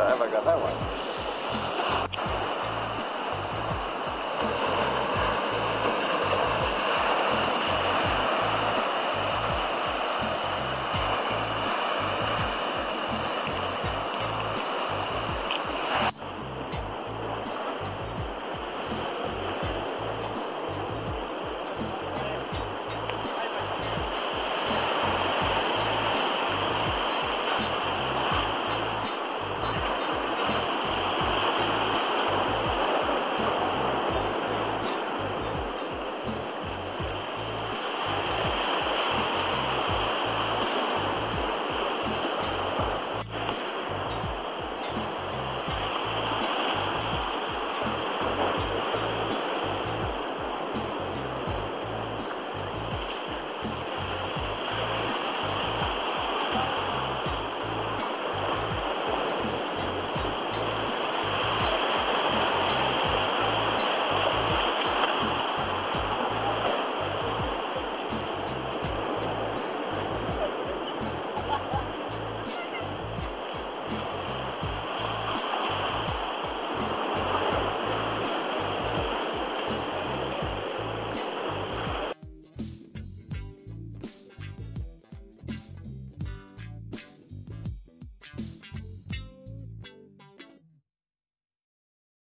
I ever got that one.